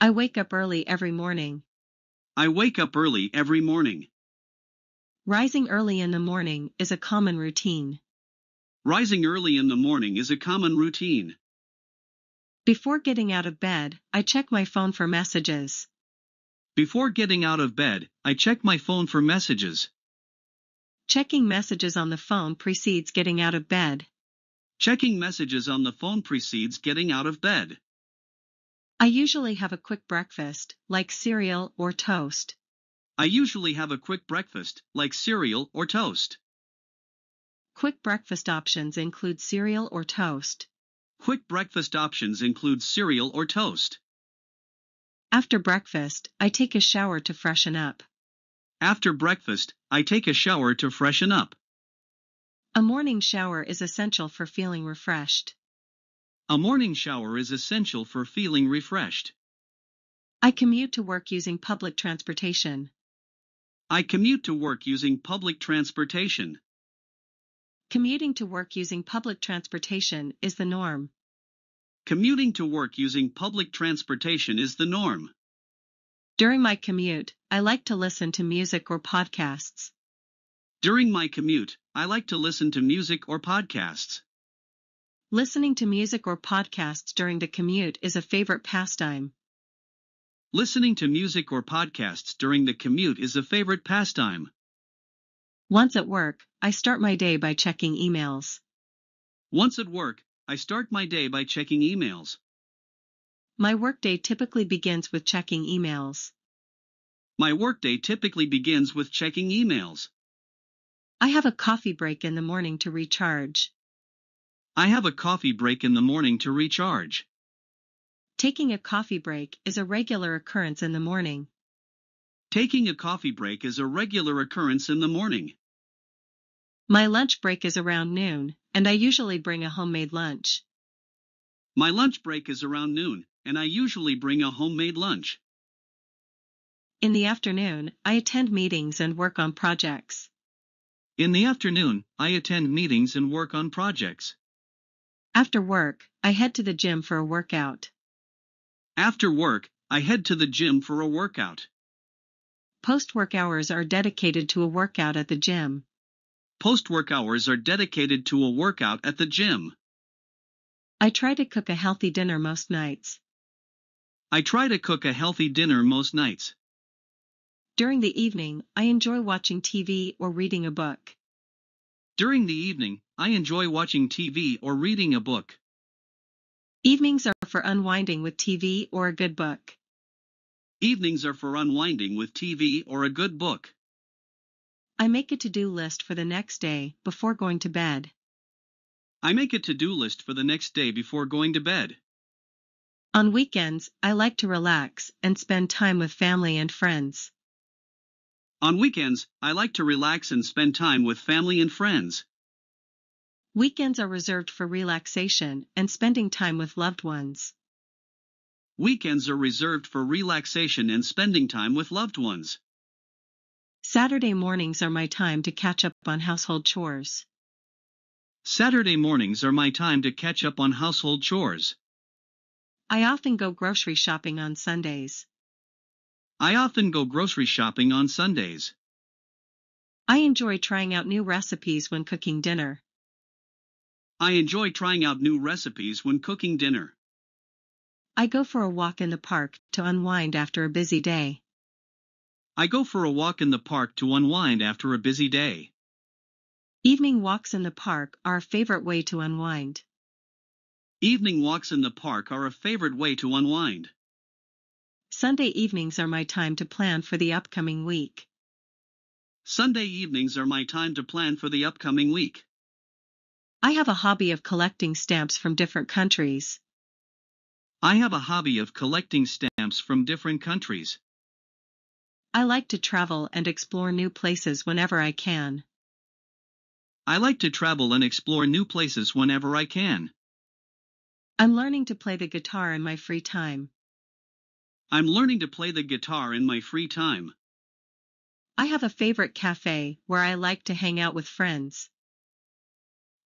I wake up early every morning. I wake up early every morning. Rising early in the morning is a common routine. Rising early in the morning is a common routine. Before getting out of bed, I check my phone for messages. Before getting out of bed, I check my phone for messages. Checking messages on the phone precedes getting out of bed. Checking messages on the phone precedes getting out of bed. I usually have a quick breakfast, like cereal or toast. I usually have a quick breakfast, like cereal or toast. Quick breakfast options include cereal or toast. Quick breakfast options include cereal or toast. After breakfast, I take a shower to freshen up. After breakfast, I take a shower to freshen up. A morning shower is essential for feeling refreshed. A morning shower is essential for feeling refreshed. I commute to work using public transportation. I commute to work using public transportation. Commuting to work using public transportation is the norm. Commuting to work using public transportation is the norm. During my commute, I like to listen to music or podcasts. During my commute, I like to listen to music or podcasts. Listening to music or podcasts during the commute is a favorite pastime. Listening to music or podcasts during the commute is a favorite pastime. Once at work, I start my day by checking emails. Once at work, I start my day by checking emails. My workday typically begins with checking emails. My workday typically begins with checking emails. I have a coffee break in the morning to recharge. I have a coffee break in the morning to recharge. Taking a coffee break is a regular occurrence in the morning. Taking a coffee break is a regular occurrence in the morning. My lunch break is around noon, and I usually bring a homemade lunch. My lunch break is around noon, and I usually bring a homemade lunch. In the afternoon, I attend meetings and work on projects. In the afternoon, I attend meetings and work on projects. After work, I head to the gym for a workout. After work, I head to the gym for a workout. Post work hours are dedicated to a workout at the gym. Post work hours are dedicated to a workout at the gym. I try to cook a healthy dinner most nights. I try to cook a healthy dinner most nights. During the evening, I enjoy watching TV or reading a book. During the evening, I enjoy watching TV or reading a book. Evenings are for unwinding with TV or a good book. Evenings are for unwinding with TV or a good book. I make a to do list for the next day before going to bed. I make a to do list for the next day before going to bed. On weekends, I like to relax and spend time with family and friends. On weekends, I like to relax and spend time with family and friends. Weekends are reserved for relaxation and spending time with loved ones. Weekends are reserved for relaxation and spending time with loved ones. Saturday mornings are my time to catch up on household chores. Saturday mornings are my time to catch up on household chores. I often go grocery shopping on Sundays. I often go grocery shopping on Sundays. I enjoy trying out new recipes when cooking dinner. I enjoy trying out new recipes when cooking dinner. I go for a walk in the park to unwind after a busy day. I go for a walk in the park to unwind after a busy day. Evening walks in the park are a favorite way to unwind. Evening walks in the park are a favorite way to unwind. Sunday evenings are my time to plan for the upcoming week. Sunday evenings are my time to plan for the upcoming week. I have a hobby of collecting stamps from different countries. I have a hobby of collecting stamps from different countries. I like to travel and explore new places whenever I can. I like to travel and explore new places whenever I can. I'm learning to play the guitar in my free time. I'm learning to play the guitar in my free time. I have a favorite cafe where I like to hang out with friends.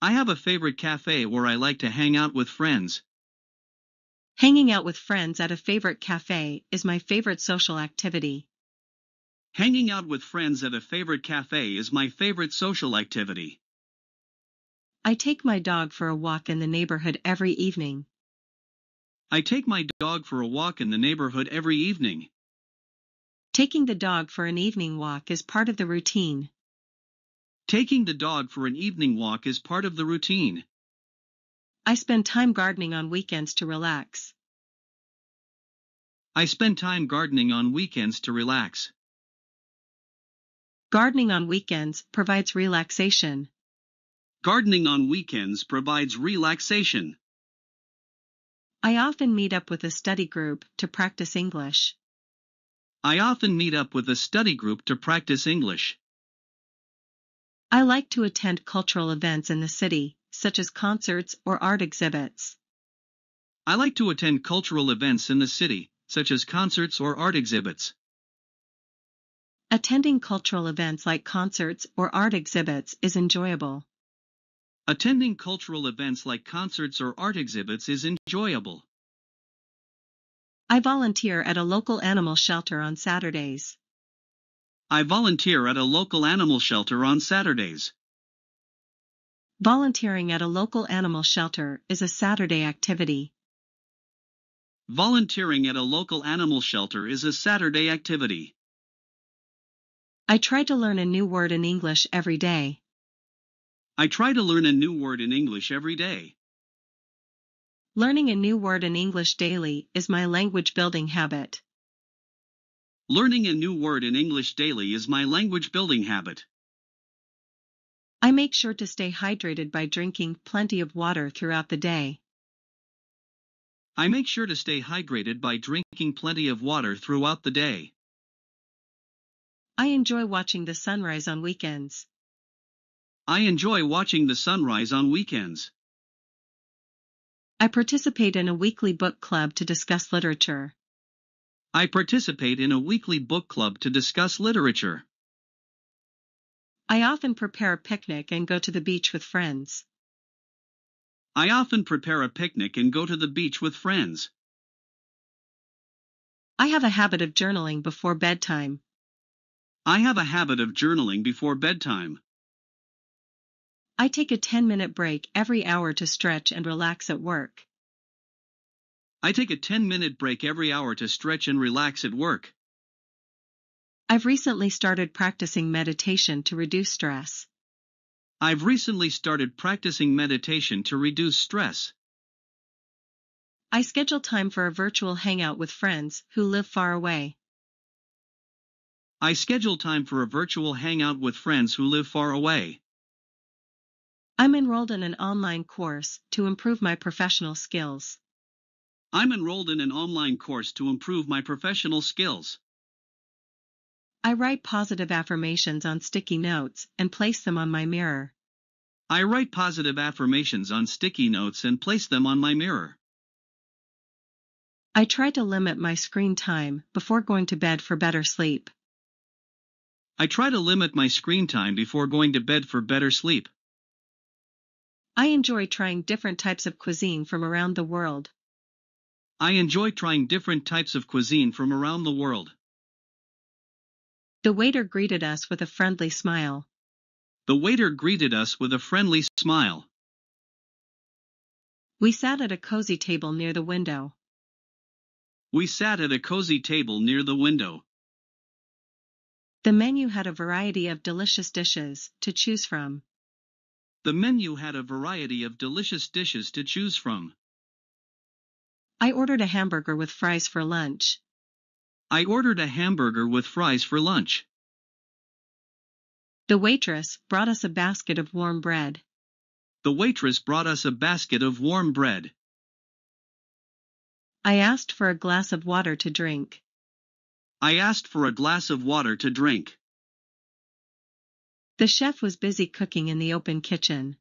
I have a favorite cafe where I like to hang out with friends. Hanging out with friends at a favorite cafe is my favorite social activity. Hanging out with friends at a favorite cafe is my favorite social activity. I take my dog for a walk in the neighborhood every evening. I take my dog for a walk in the neighborhood every evening. Taking the dog for an evening walk is part of the routine. Taking the dog for an evening walk is part of the routine. I spend time gardening on weekends to relax. I spend time gardening on weekends to relax. Gardening on weekends provides relaxation. Gardening on weekends provides relaxation. I often meet up with a study group to practice English. I often meet up with a study group to practice English. I like to attend cultural events in the city, such as concerts or art exhibits. I like to attend cultural events in the city, such as concerts or art exhibits. Attending cultural events like concerts or art exhibits is enjoyable. Attending cultural events like concerts or art exhibits is enjoyable. I volunteer at a local animal shelter on Saturdays. I volunteer at a local animal shelter on Saturdays. Volunteering at a local animal shelter is a Saturday activity. Volunteering at a local animal shelter is a Saturday activity. I try to learn a new word in English every day. I try to learn a new word in English every day. Learning a new word in English daily is my language building habit. Learning a new word in English daily is my language building habit. I make sure to stay hydrated by drinking plenty of water throughout the day. I make sure to stay hydrated by drinking plenty of water throughout the day. I enjoy watching the sunrise on weekends. I enjoy watching the sunrise on weekends. I participate in a weekly book club to discuss literature. I participate in a weekly book club to discuss literature. I often prepare a picnic and go to the beach with friends. I often prepare a picnic and go to the beach with friends. I have a habit of journaling before bedtime. I have a habit of journaling before bedtime. I take a 10 minute break every hour to stretch and relax at work. I take a 10 minute break every hour to stretch and relax at work. I've recently started practicing meditation to reduce stress. I've recently started practicing meditation to reduce stress. I schedule time for a virtual hangout with friends who live far away. I schedule time for a virtual hangout with friends who live far away. I'm enrolled in an online course to improve my professional skills. I'm enrolled in an online course to improve my professional skills. I write positive affirmations on sticky notes and place them on my mirror. I write positive affirmations on sticky notes and place them on my mirror. I try to limit my screen time before going to bed for better sleep. I try to limit my screen time before going to bed for better sleep. I enjoy trying different types of cuisine from around the world. I enjoy trying different types of cuisine from around the world. The waiter greeted us with a friendly smile. The waiter greeted us with a friendly smile. We sat at a cozy table near the window. We sat at a cozy table near the window. The menu had a variety of delicious dishes to choose from. The menu had a variety of delicious dishes to choose from. I ordered a hamburger with fries for lunch. I ordered a hamburger with fries for lunch. The waitress brought us a basket of warm bread. The waitress brought us a basket of warm bread. I asked for a glass of water to drink. I asked for a glass of water to drink. The chef was busy cooking in the open kitchen.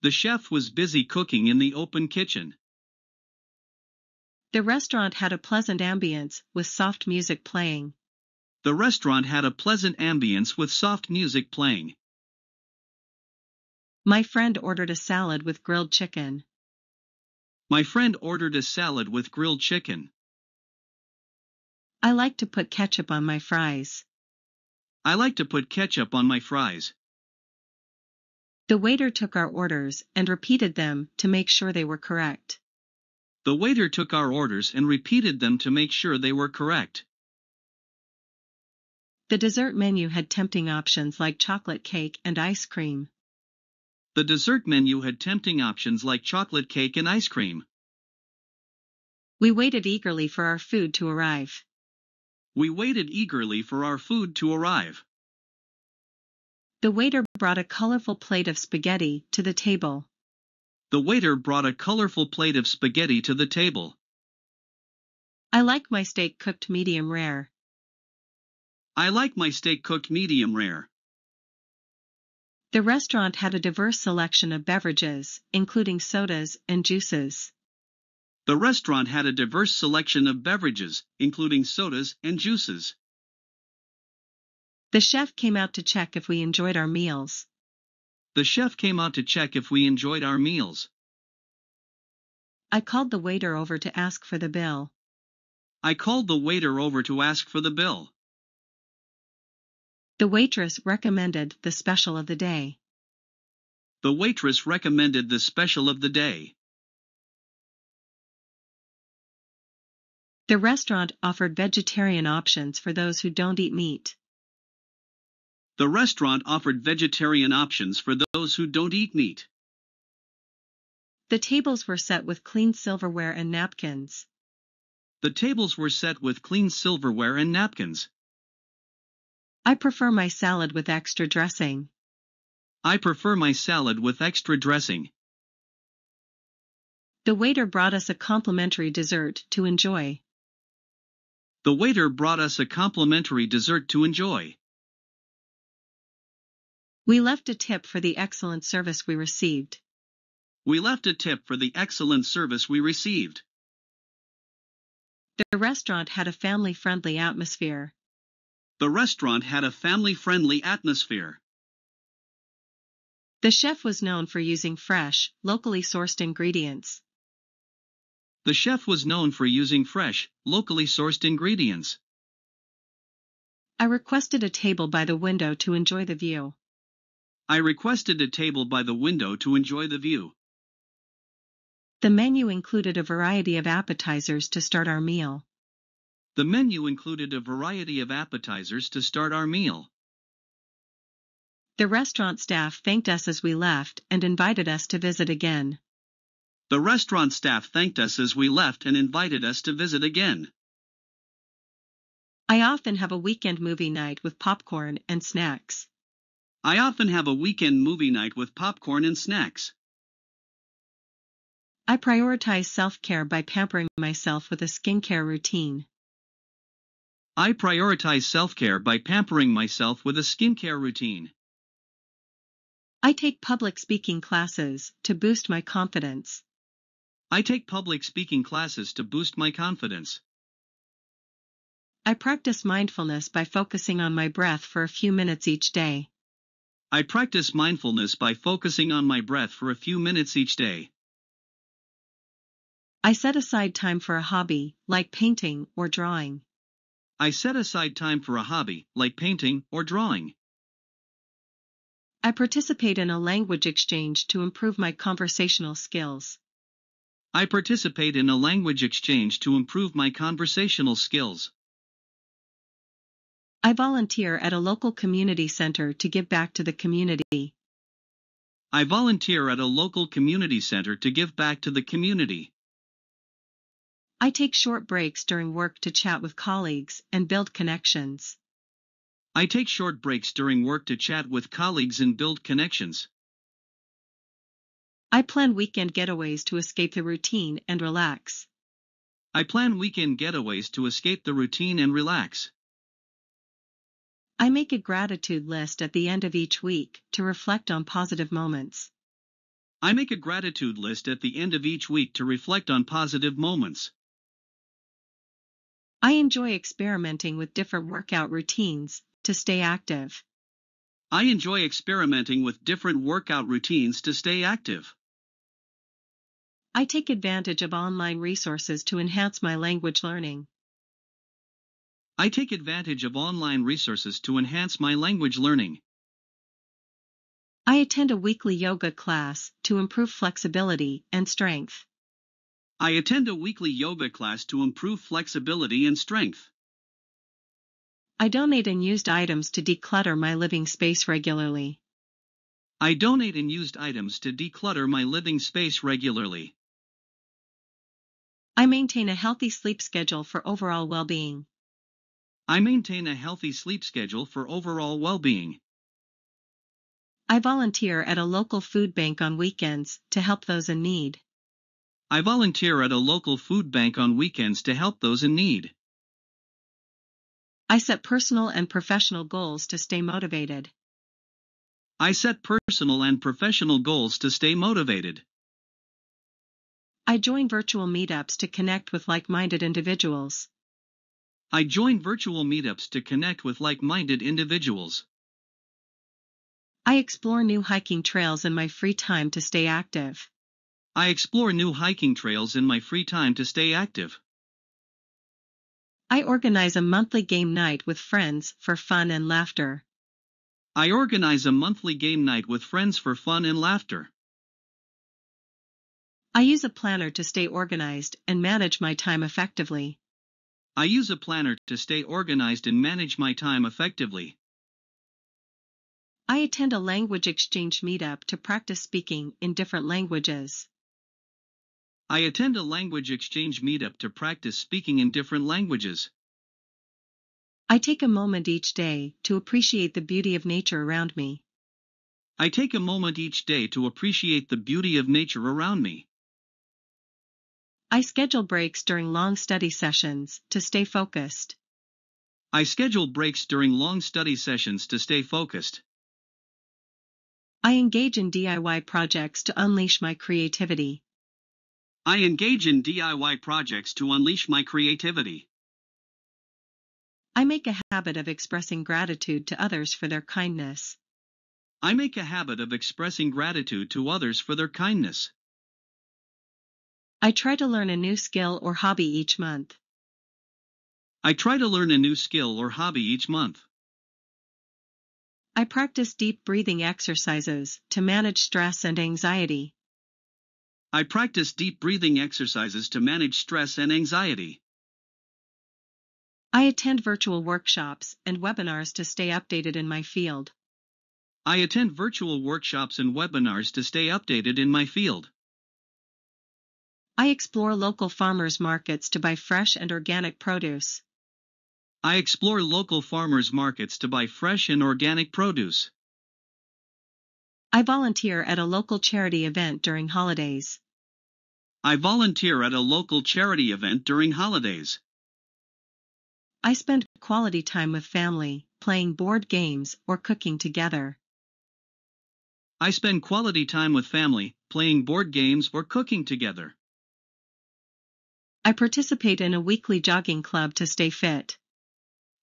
The chef was busy cooking in the open kitchen. The restaurant had a pleasant ambience with soft music playing. The restaurant had a pleasant ambience with soft music playing. My friend ordered a salad with grilled chicken. My friend ordered a salad with grilled chicken. I like to put ketchup on my fries. I like to put ketchup on my fries. The waiter took our orders and repeated them to make sure they were correct. The waiter took our orders and repeated them to make sure they were correct. The dessert menu had tempting options like chocolate cake and ice cream. The dessert menu had tempting options like chocolate cake and ice cream. We waited eagerly for our food to arrive. We waited eagerly for our food to arrive. The waiter brought a colorful plate of spaghetti to the table. The waiter brought a colorful plate of spaghetti to the table. I like my steak cooked medium rare. I like my steak cooked medium rare. The restaurant had a diverse selection of beverages, including sodas and juices. The restaurant had a diverse selection of beverages, including sodas and juices. The chef came out to check if we enjoyed our meals. The chef came out to check if we enjoyed our meals. I called the waiter over to ask for the bill. I called the waiter over to ask for the bill. The waitress recommended the special of the day. The waitress recommended the special of the day. The restaurant offered vegetarian options for those who don't eat meat. The restaurant offered vegetarian options for those who don't eat meat. The tables were set with clean silverware and napkins. The tables were set with clean silverware and napkins. I prefer my salad with extra dressing. I prefer my salad with extra dressing. The waiter brought us a complimentary dessert to enjoy. The waiter brought us a complimentary dessert to enjoy. We left a tip for the excellent service we received. We left a tip for the excellent service we received. The restaurant had a family friendly atmosphere. The restaurant had a family friendly atmosphere. The chef was known for using fresh, locally sourced ingredients. The chef was known for using fresh, locally sourced ingredients. I requested a table by the window to enjoy the view. I requested a table by the window to enjoy the view. The menu included a variety of appetizers to start our meal. The menu included a variety of appetizers to start our meal. The restaurant staff thanked us as we left and invited us to visit again. The restaurant staff thanked us as we left and invited us to visit again. I often have a weekend movie night with popcorn and snacks. I often have a weekend movie night with popcorn and snacks. I prioritize self care by pampering myself with a skincare routine. I prioritize self care by pampering myself with a skincare routine. I take public speaking classes to boost my confidence. I take public speaking classes to boost my confidence. I practice mindfulness by focusing on my breath for a few minutes each day. I practice mindfulness by focusing on my breath for a few minutes each day. I set aside time for a hobby, like painting or drawing. I set aside time for a hobby, like painting or drawing. I participate in a language exchange to improve my conversational skills. I participate in a language exchange to improve my conversational skills. I volunteer at a local community center to give back to the community. I volunteer at a local community center to give back to the community. I take short breaks during work to chat with colleagues and build connections. I take short breaks during work to chat with colleagues and build connections. I plan weekend getaways to escape the routine and relax. I plan weekend getaways to escape the routine and relax. I make a gratitude list at the end of each week to reflect on positive moments. I make a gratitude list at the end of each week to reflect on positive moments. I enjoy experimenting with different workout routines to stay active. I enjoy experimenting with different workout routines to stay active. I take advantage of online resources to enhance my language learning. I take advantage of online resources to enhance my language learning. I attend a weekly yoga class to improve flexibility and strength. I attend a weekly yoga class to improve flexibility and strength. I donate unused items to declutter my living space regularly. I donate unused items to declutter my living space regularly. I maintain a healthy sleep schedule for overall well being. I maintain a healthy sleep schedule for overall well being. I volunteer at a local food bank on weekends to help those in need. I volunteer at a local food bank on weekends to help those in need. I set personal and professional goals to stay motivated. I set personal and professional goals to stay motivated. I join virtual meetups to connect with like minded individuals. I join virtual meetups to connect with like minded individuals. I explore new hiking trails in my free time to stay active. I explore new hiking trails in my free time to stay active. I organize a monthly game night with friends for fun and laughter. I organize a monthly game night with friends for fun and laughter. I use a planner to stay organized and manage my time effectively. I use a planner to stay organized and manage my time effectively. I attend a language exchange meetup to practice speaking in different languages. I attend a language exchange meetup to practice speaking in different languages. I take a moment each day to appreciate the beauty of nature around me. I take a moment each day to appreciate the beauty of nature around me. I schedule breaks during long study sessions to stay focused. I schedule breaks during long study sessions to stay focused. I engage in DIY projects to unleash my creativity. I engage in DIY projects to unleash my creativity. I make a habit of expressing gratitude to others for their kindness. I make a habit of expressing gratitude to others for their kindness. I try to learn a new skill or hobby each month. I try to learn a new skill or hobby each month. I practice deep breathing exercises to manage stress and anxiety. I practice deep breathing exercises to manage stress and anxiety. I attend virtual workshops and webinars to stay updated in my field. I attend virtual workshops and webinars to stay updated in my field. I explore local farmers markets to buy fresh and organic produce. I explore local farmers markets to buy fresh and organic produce. I volunteer at a local charity event during holidays. I volunteer at a local charity event during holidays. I spend quality time with family, playing board games or cooking together. I spend quality time with family, playing board games or cooking together. I participate in a weekly jogging club to stay fit.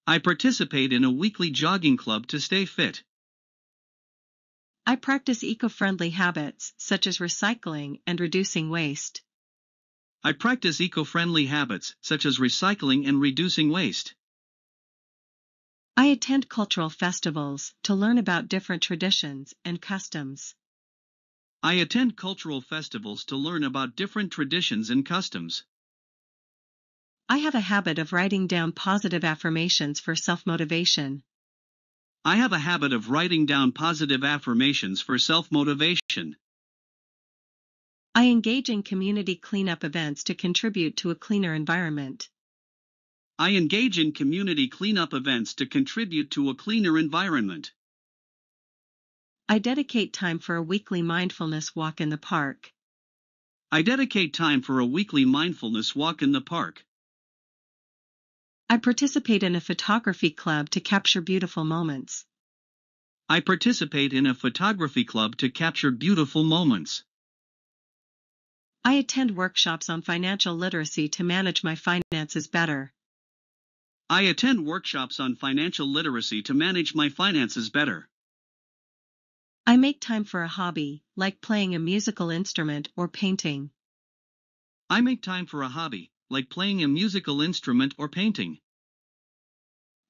I participate in a weekly jogging club to stay fit. I practice eco-friendly habits such as recycling and reducing waste. I practice eco-friendly habits such as recycling and reducing waste. I attend cultural festivals to learn about different traditions and customs. I attend cultural festivals to learn about different traditions and customs. I have a habit of writing down positive affirmations for self-motivation. I have a habit of writing down positive affirmations for self-motivation. I engage in community cleanup events to contribute to a cleaner environment. I engage in community cleanup events to contribute to a cleaner environment. I dedicate time for a weekly mindfulness walk in the park. I dedicate time for a weekly mindfulness walk in the park. I participate in a photography club to capture beautiful moments. I participate in a photography club to capture beautiful moments. I attend workshops on financial literacy to manage my finances better. I attend workshops on financial literacy to manage my finances better. I make time for a hobby, like playing a musical instrument or painting. I make time for a hobby, like playing a musical instrument or painting.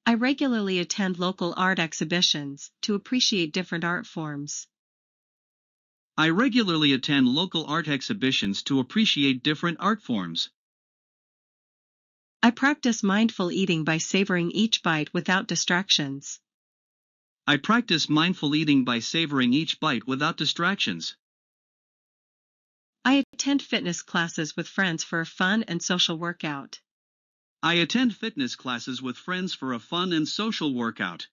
I regularly attend local art exhibitions to appreciate different art forms. I regularly attend local art exhibitions to appreciate different art forms. I practice mindful eating by savoring each bite without distractions. I practice mindful eating by savoring each bite without distractions. I attend fitness classes with friends for a fun and social workout. I attend fitness classes with friends for a fun and social workout.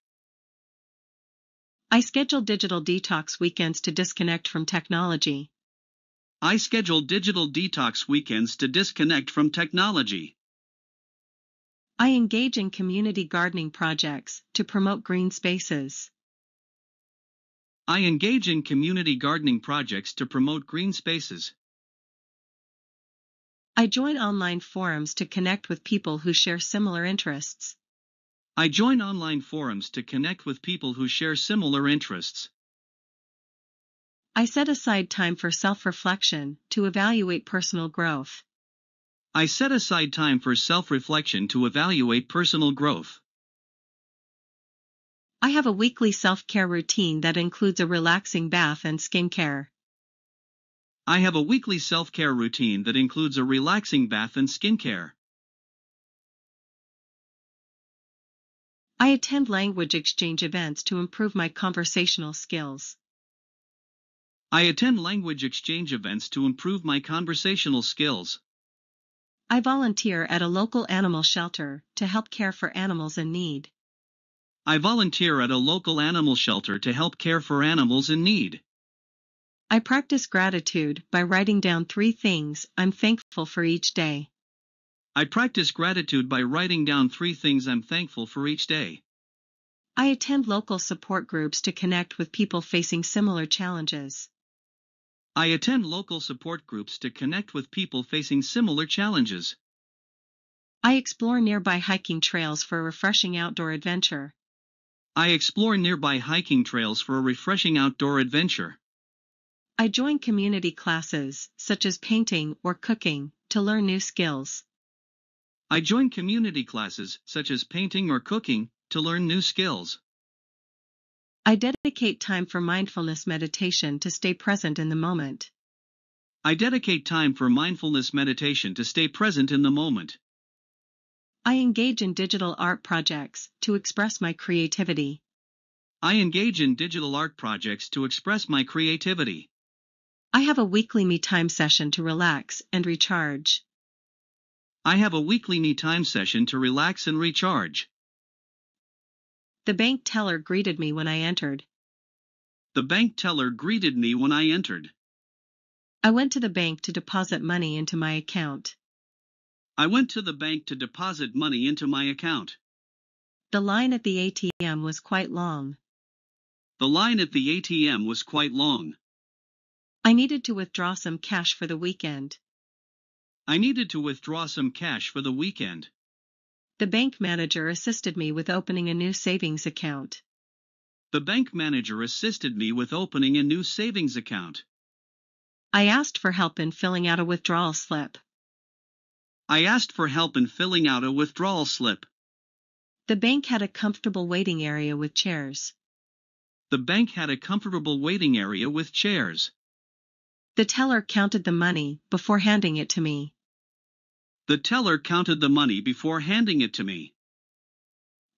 I schedule digital detox weekends to disconnect from technology. I schedule digital detox weekends to disconnect from technology. I engage in community gardening projects to promote green spaces. I engage in community gardening projects to promote green spaces. I join online forums to connect with people who share similar interests. I join online forums to connect with people who share similar interests. I set aside time for self reflection to evaluate personal growth. I set aside time for self reflection to evaluate personal growth. I have a weekly self care routine that includes a relaxing bath and skincare. I have a weekly self care routine that includes a relaxing bath and skincare. I attend language exchange events to improve my conversational skills. I attend language exchange events to improve my conversational skills. I volunteer at a local animal shelter to help care for animals in need. I volunteer at a local animal shelter to help care for animals in need. I practice gratitude by writing down three things I'm thankful for each day. I practice gratitude by writing down three things I'm thankful for each day. I attend local support groups to connect with people facing similar challenges. I attend local support groups to connect with people facing similar challenges. I explore nearby hiking trails for a refreshing outdoor adventure. I explore nearby hiking trails for a refreshing outdoor adventure. I join community classes, such as painting or cooking, to learn new skills. I join community classes, such as painting or cooking, to learn new skills. I dedicate time for mindfulness meditation to stay present in the moment. I dedicate time for mindfulness meditation to stay present in the moment. I engage in digital art projects to express my creativity. I engage in digital art projects to express my creativity. I have a weekly me time session to relax and recharge. I have a weekly me time session to relax and recharge. The bank teller greeted me when I entered. The bank teller greeted me when I entered. I went to the bank to deposit money into my account. I went to the bank to deposit money into my account. The line at the ATM was quite long. The line at the ATM was quite long. I needed to withdraw some cash for the weekend. I needed to withdraw some cash for the weekend. The bank manager assisted me with opening a new savings account. The bank manager assisted me with opening a new savings account. I asked for help in filling out a withdrawal slip. I asked for help in filling out a withdrawal slip. The bank had a comfortable waiting area with chairs. The bank had a comfortable waiting area with chairs. The teller counted the money before handing it to me. The teller counted the money before handing it to me.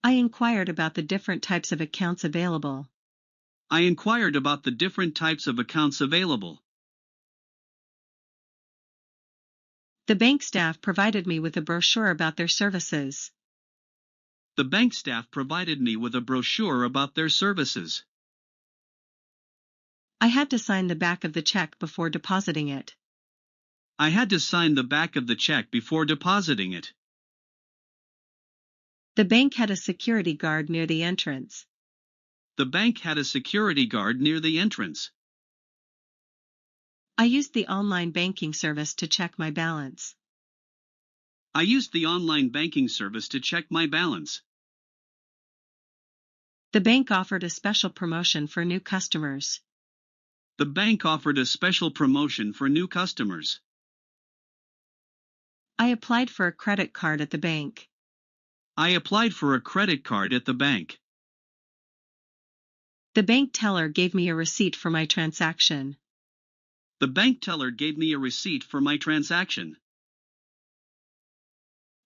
I inquired about the different types of accounts available. I inquired about the different types of accounts available. The bank staff provided me with a brochure about their services. The bank staff provided me with a brochure about their services. I had to sign the back of the check before depositing it. I had to sign the back of the check before depositing it. The bank had a security guard near the entrance. The bank had a security guard near the entrance. I used the online banking service to check my balance. I used the online banking service to check my balance. The bank offered a special promotion for new customers. The bank offered a special promotion for new customers. I applied for a credit card at the bank. I applied for a credit card at the bank. The bank teller gave me a receipt for my transaction. The bank teller gave me a receipt for my transaction.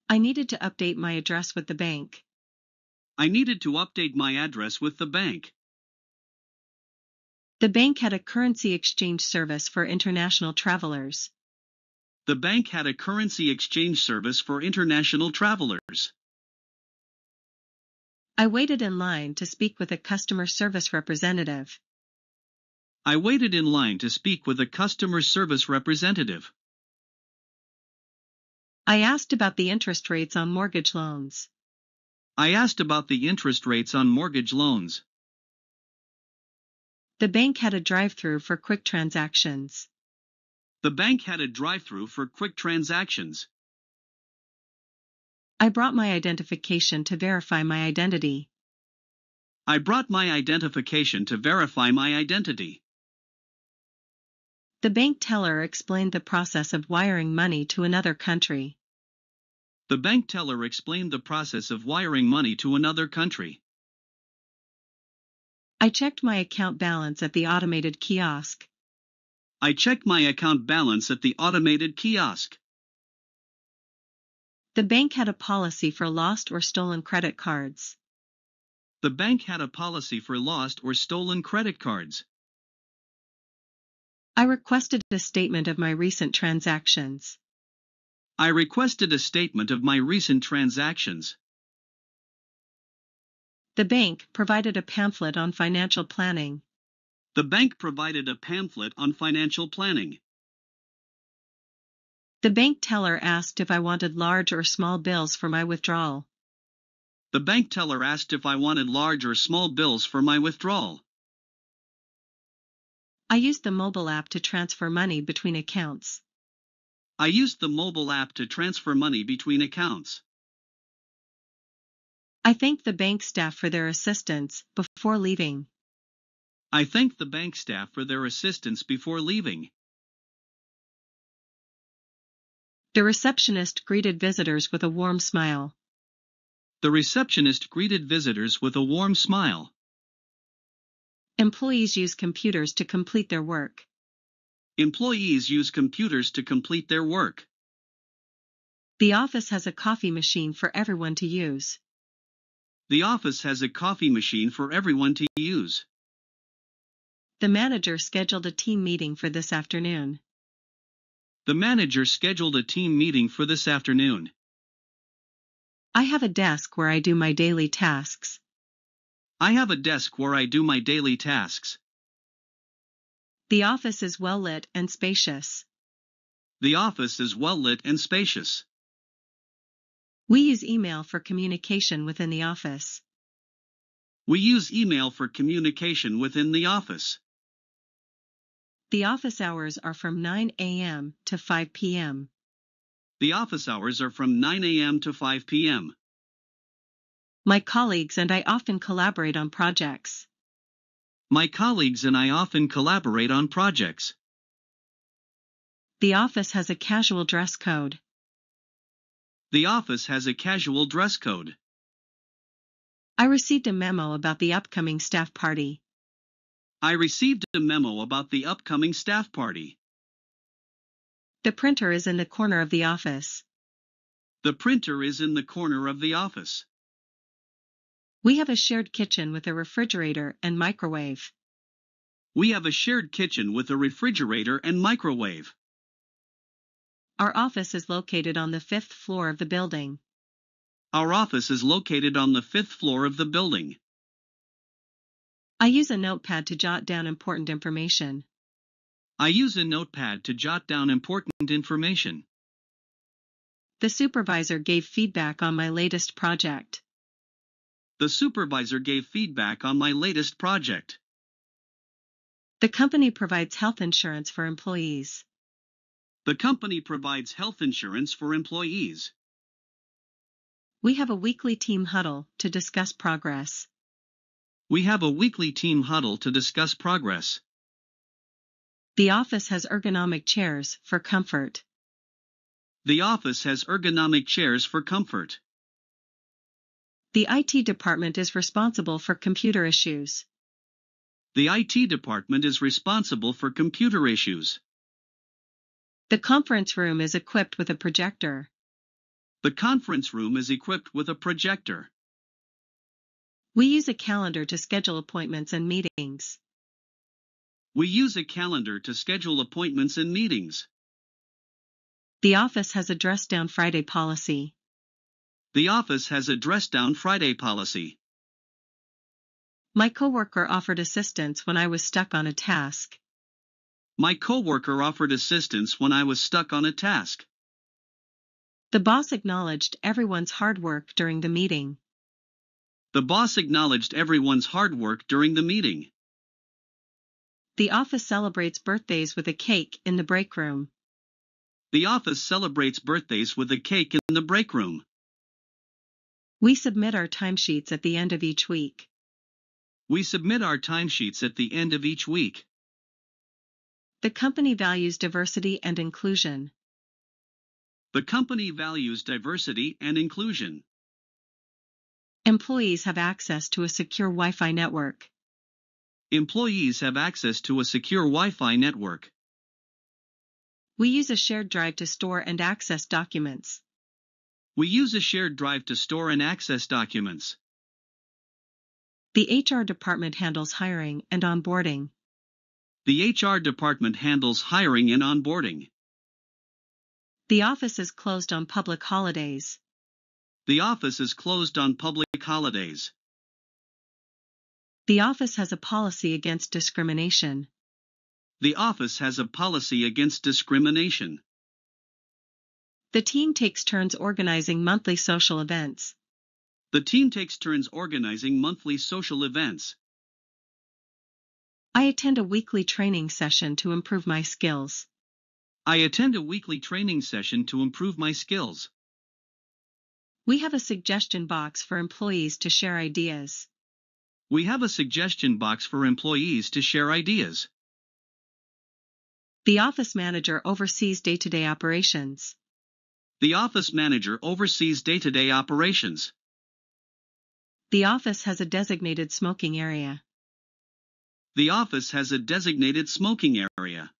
I needed to update my address with the bank. I needed to update my address with the bank. The bank had a currency exchange service for international travelers. The bank had a currency exchange service for international travelers. I waited in line to speak with a customer service representative. I waited in line to speak with a customer service representative. I asked about the interest rates on mortgage loans. I asked about the interest rates on mortgage loans. The bank had a drive-through for quick transactions. The bank had a drive-through for quick transactions. I brought my identification to verify my identity. I brought my identification to verify my identity. The bank teller explained the process of wiring money to another country. The bank teller explained the process of wiring money to another country. I checked my account balance at the automated kiosk. I checked my account balance at the automated kiosk. The bank had a policy for lost or stolen credit cards. The bank had a policy for lost or stolen credit cards. I requested a statement of my recent transactions. I requested a statement of my recent transactions. The bank provided a pamphlet on financial planning. The bank provided a pamphlet on financial planning. The bank teller asked if I wanted large or small bills for my withdrawal. The bank teller asked if I wanted large or small bills for my withdrawal. I used the mobile app to transfer money between accounts. I used the mobile app to transfer money between accounts. I thanked the bank staff for their assistance before leaving. I thanked the bank staff for their assistance before leaving. The receptionist greeted visitors with a warm smile. The receptionist greeted visitors with a warm smile. Employees use computers to complete their work. Employees use computers to complete their work. The office has a coffee machine for everyone to use. The office has a coffee machine for everyone to use. The manager scheduled a team meeting for this afternoon. The manager scheduled a team meeting for this afternoon. I have a desk where I do my daily tasks. I have a desk where I do my daily tasks. The office is well lit and spacious. The office is well lit and spacious. We use email for communication within the office. We use email for communication within the office. The office hours are from 9 a.m. to 5 p.m. The office hours are from 9 a.m. to 5 p.m. My colleagues and I often collaborate on projects. My colleagues and I often collaborate on projects. The office has a casual dress code. The office has a casual dress code. I received a memo about the upcoming staff party. I received a memo about the upcoming staff party. The printer is in the corner of the office. The printer is in the corner of the office. We have a shared kitchen with a refrigerator and microwave. We have a shared kitchen with a refrigerator and microwave. Our office is located on the fifth floor of the building. Our office is located on the fifth floor of the building. I use a notepad to jot down important information. I use a notepad to jot down important information. The supervisor gave feedback on my latest project. The supervisor gave feedback on my latest project. The company provides health insurance for employees. The company provides health insurance for employees. We have a weekly team huddle to discuss progress. We have a weekly team huddle to discuss progress. The office has ergonomic chairs for comfort. The office has ergonomic chairs for comfort. The IT department is responsible for computer issues. The IT department is responsible for computer issues. The conference room is equipped with a projector. The conference room is equipped with a projector. We use a calendar to schedule appointments and meetings. We use a calendar to schedule appointments and meetings. The office has a dress down Friday policy. The office has a dress down Friday policy. My coworker offered assistance when I was stuck on a task. My coworker offered assistance when I was stuck on a task. The boss acknowledged everyone's hard work during the meeting. The boss acknowledged everyone's hard work during the meeting. The office celebrates birthdays with a cake in the break room. The office celebrates birthdays with a cake in the break room. We submit our timesheets at the end of each week. We submit our timesheets at the end of each week. The company values diversity and inclusion. The company values diversity and inclusion. Employees have access to a secure Wi Fi network. Employees have access to a secure Wi Fi network. We use a shared drive to store and access documents. We use a shared drive to store and access documents. The HR department handles hiring and onboarding. The HR department handles hiring and onboarding. The office is closed on public holidays. The office is closed on public holidays. The office has a policy against discrimination. The office has a policy against discrimination. The team takes turns organizing monthly social events. The team takes turns organizing monthly social events. I attend a weekly training session to improve my skills. I attend a weekly training session to improve my skills. We have a suggestion box for employees to share ideas. We have a suggestion box for employees to share ideas. The office manager oversees day to day operations. The office manager oversees day to day operations. The office has a designated smoking area. The office has a designated smoking area.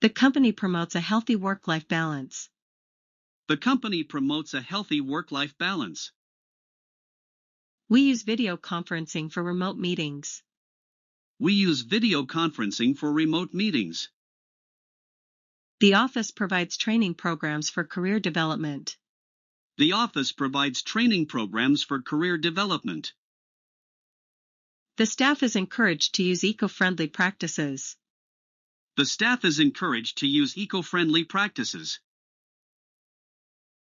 The company promotes a healthy work life balance. The company promotes a healthy work life balance. We use video conferencing for remote meetings. We use video conferencing for remote meetings. The office provides training programs for career development. The office provides training programs for career development. The staff is encouraged to use eco friendly practices. The staff is encouraged to use eco friendly practices.